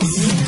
Lost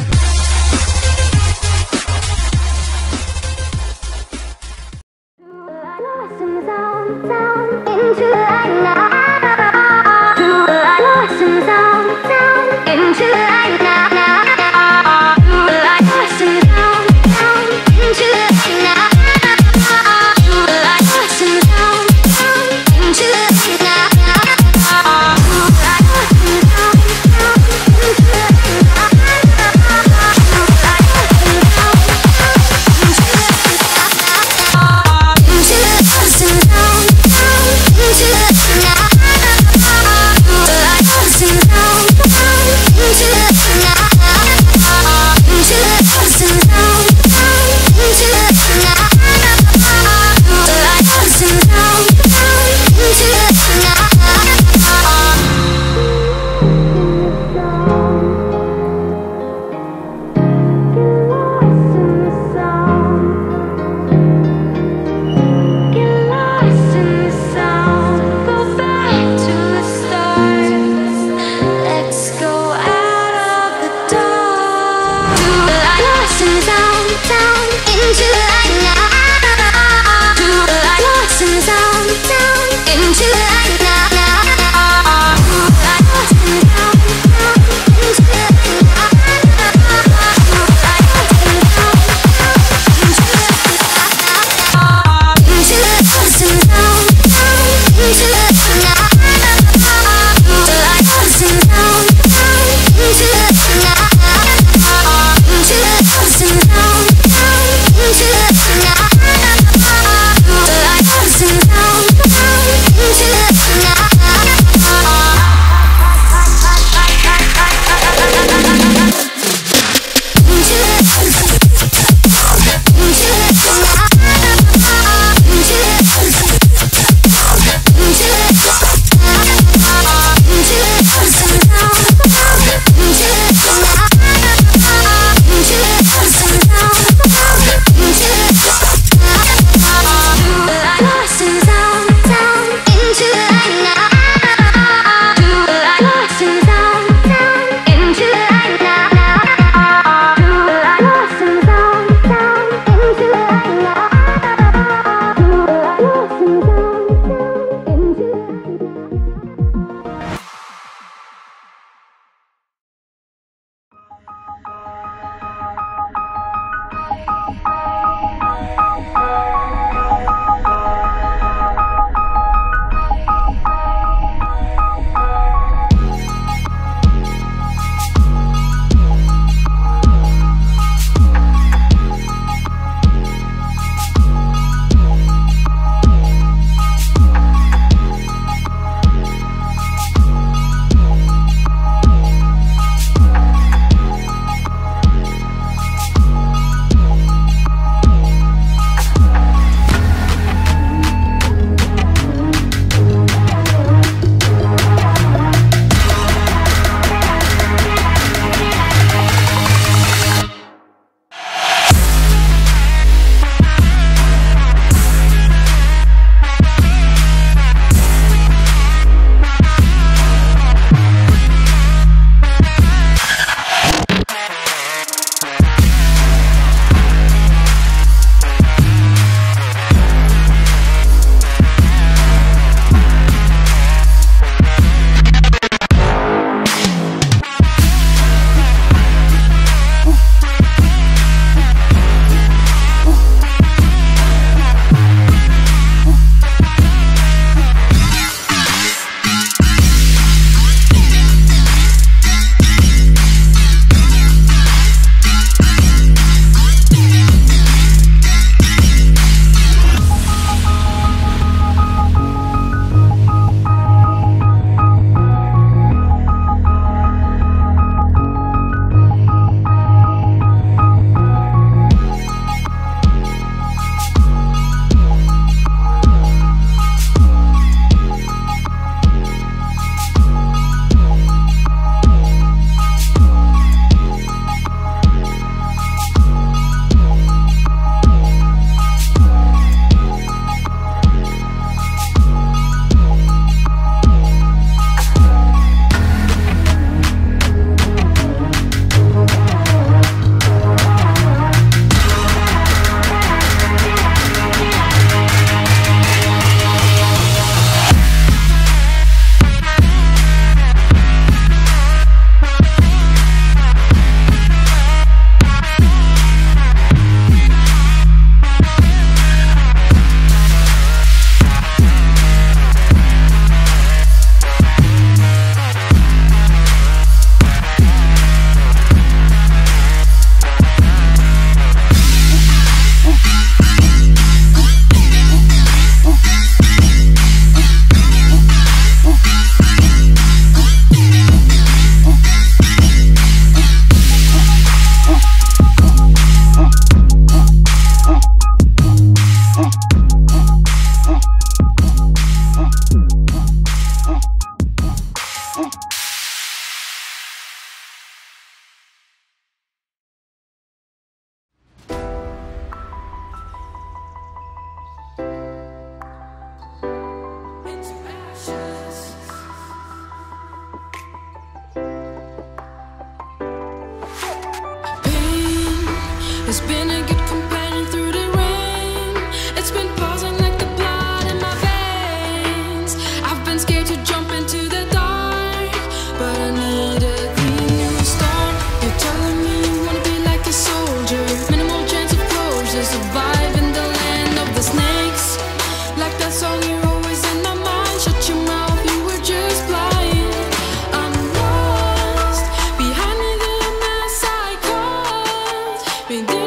been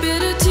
bitter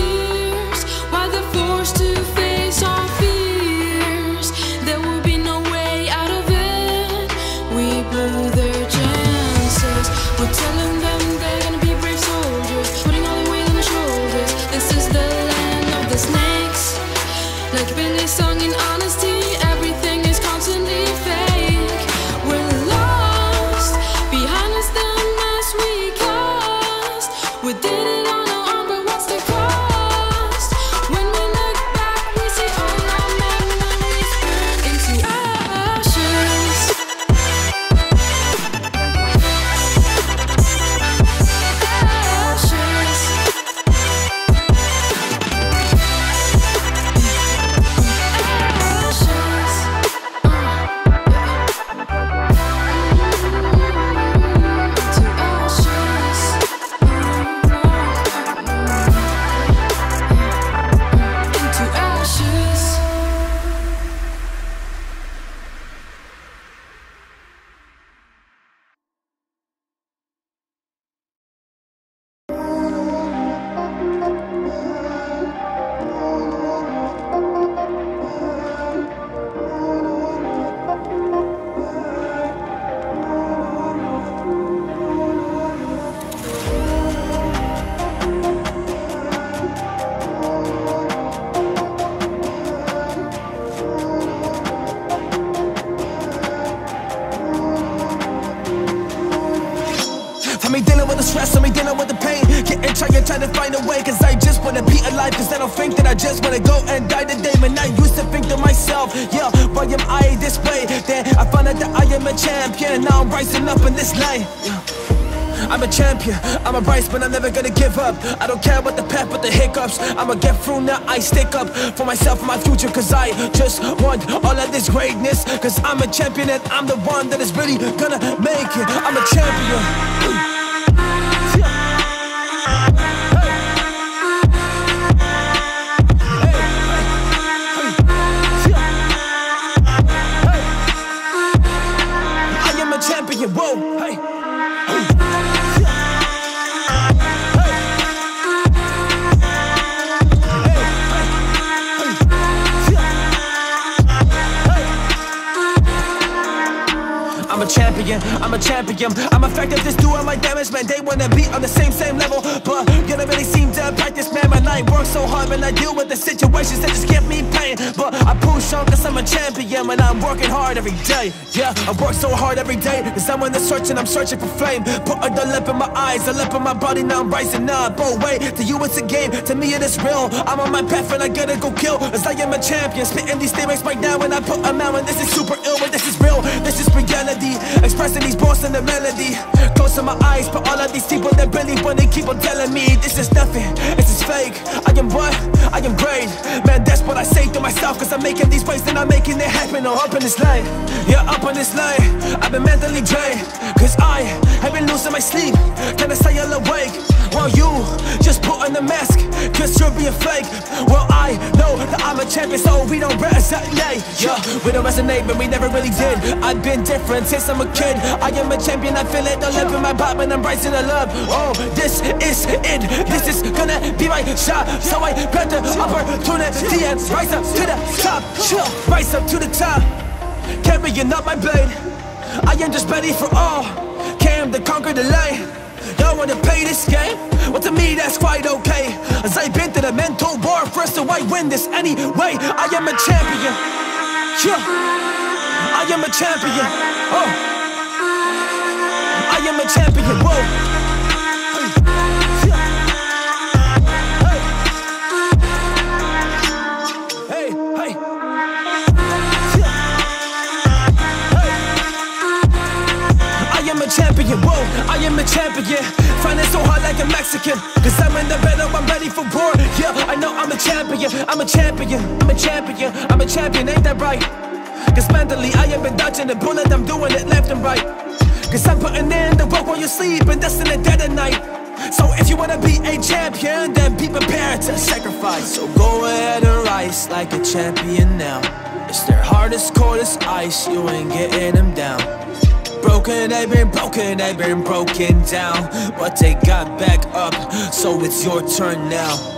just wanna go and die today. Man, I used to think to myself, yeah, why am I this way? Then I found out that I am a champion. Now I'm rising up in this light. I'm a champion, I'm a rise, but I'm never gonna give up. I don't care about the path, but the hiccups. I'ma get through now, I stick up for myself and my future, cause I just want all of this greatness. Cause I'm a champion and I'm the one that is really gonna make it. I'm a champion. Champion, I'm. I'm effective, just doing my damage, man. They wanna be on the same, same level. But you don't really seem to practice, man. Man, I work so hard, when I deal with the situations that just give me pain. But I push on, cause I'm a champion, man. I'm working hard every day. Yeah, I work so hard every day. Cause I'm on the search and I'm searching for flame. Put a lip in my eyes, a lip in my body, now I'm rising up. Oh, wait, to you it's a game, to me it is real. I'm on my path and I gotta go kill. Cause I am a champion, spitting these lyrics right now. And I put them out, and this is super ill, but this Expressing these bars in the melody. Close to my eyes, but all of these people that really wanna keep on telling me this is nothing, this is fake. I am what? I am great. Man, that's what I say to myself, cause I'm making these plays and I'm making it happen. I'm up in this line, yeah, up on this line. I've been mentally drained, cause I have been losing my sleep. Can I stay all awake? While you just put on the mask, cause you're being fake. Well, I know that I'm a champion, so we don't resonate. Yeah, we don't resonate, but we never really did. I've been different since I'm a kid. I am a champion, I feel it, the lip in my pop, and I'm rising to love. Oh, this is it. This is gonna be my shot. So I grab the opportunity and rise up to the top. Rise up to the top. Carrying up my blade. I am just ready for all. Came to conquer the light. Y'all wanna play this game? Well, to me, that's quite okay. As I've been through the mental war first, so I win this anyway. I am a champion. Yeah. I am a champion. Oh. I am a champion. Whoa. Hey, hey. I am a champion, whoa, I am a champion. Finding so hard like a Mexican. Cause I'm in the battle, I'm ready for war. Yeah, I know I'm a champion, I'm a champion, I'm a champion, I'm a champion, ain't that right? Cause mentally I have been dodging the bullet, I'm doing it left and right. Cause I'm putting in the work while you sleep, and that's in the dead of night. So if you wanna be a champion, then be prepared to sacrifice. So go ahead and rise like a champion now. It's their hardest, coldest ice, you ain't getting them down. Broken, they've been broken, they've been broken down. But they got back up, So it's your turn now.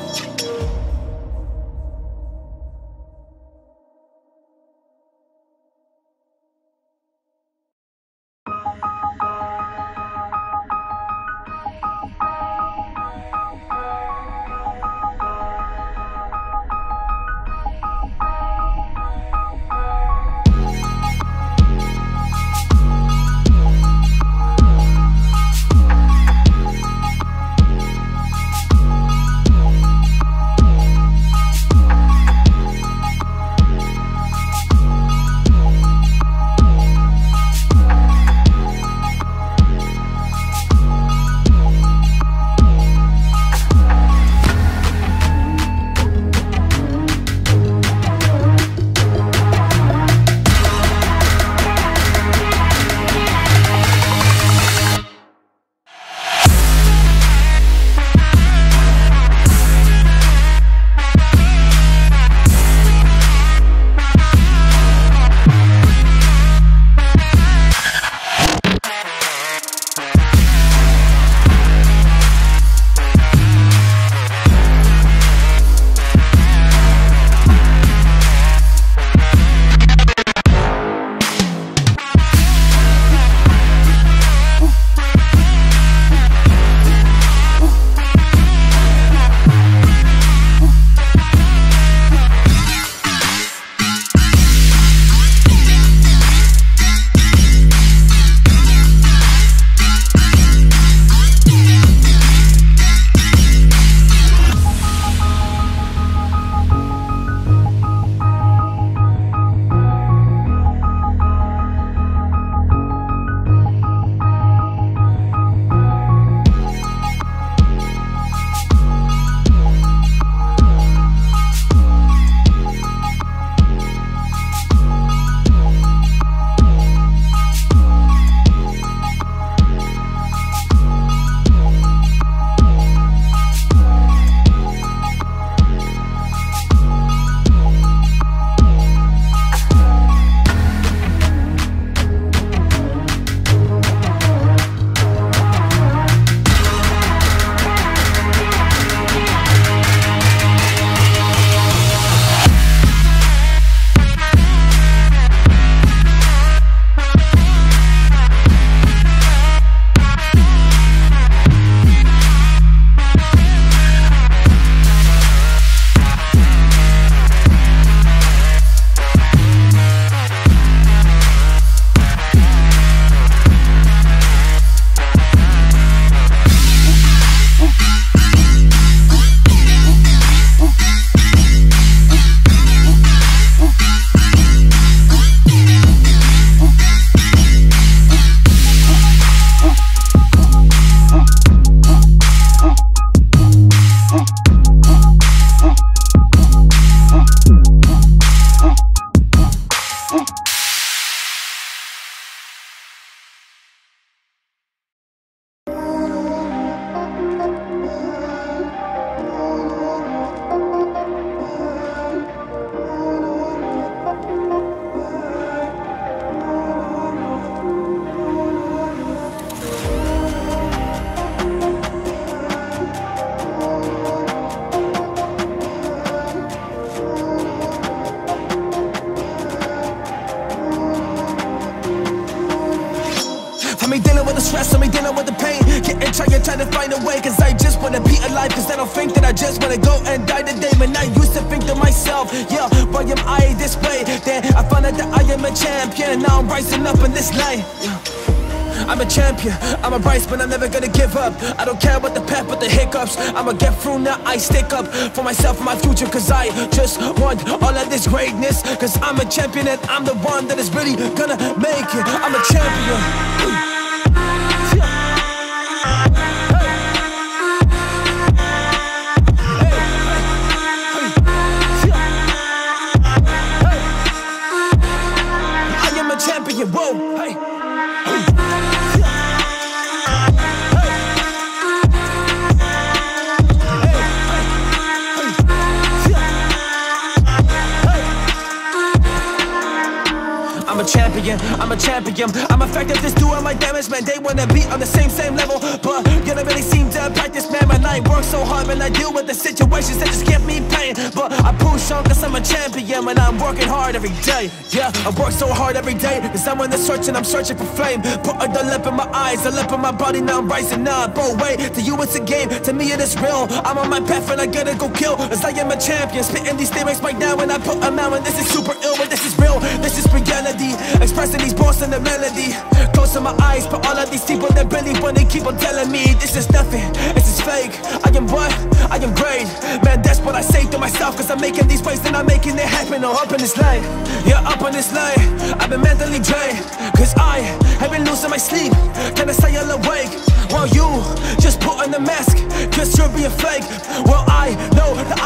Stress, I me dealing with the pain. Getting trying, trying to find a way, cause I just wanna be alive. Cause I don't think that I just wanna go and die today. Man, I used to think to myself, yeah, why am I this way? Then I found out that I am a champion. Now I'm rising up in this light. I'm a champion, I'm a rise, but I'm never gonna give up. I don't care about the path, but the hiccups. I'ma get through now, I stick up for myself and my future, cause I just want all of this greatness. Cause I'm a champion and I'm the one that is really gonna make it. I'm a champion. A champion I'm effective, just doing my damage, man They wanna be on the same, same level But you don't really seem to practice, man My I work so hard and I deal with the situations that just give me pain. But I push on cause I'm a champion and I'm working hard every day. Yeah, I work so hard every day cause I'm in the search and I'm searching for flame. Put a lip in my eyes, the lip in my body, now I'm rising up. Oh, wait, to you it's a game, to me it is real. I'm on my path and I gotta go kill as I am a champion. Spitting these lyrics right now and I put them out and this is super ill, but this is real. This is reality, expressing these bars in the melody. Closing my eyes, but all of these people that really they keep on telling me this is nothing, this is fake. I am what? I am great. Man, that's what I say to myself, cause I'm making these waves and I'm making it happen. I'm up in this lane, yeah, up in this lane. I've been mentally drained, cause I have been losing my sleep. Can I stay all awake? While you just put on the mask, cause you're being fake. Well,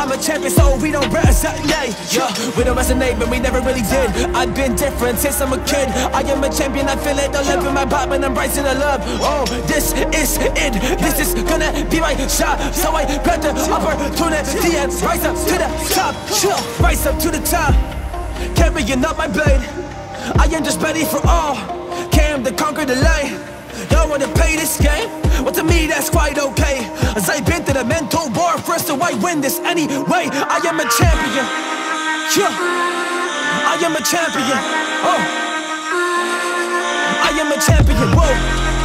I'm a champion, so we don't resonate. Yeah, we don't resonate, but we never really did. I've been different since I'm a kid. I am a champion, I feel it all up in my pop, and I'm rising to love. Oh, this is it. This is gonna be my shot. So I got the opportunity and rise up to the top. Chill, rise up to the top. Carrying up my blade. I am just ready for all. Came to conquer the light. Y'all wanna play this game? Well, to me, that's quite okay. As I've been through the mental warfare, so I win this anyway. I am a champion. Yeah. I am a champion. Oh. I am a champion. Whoa.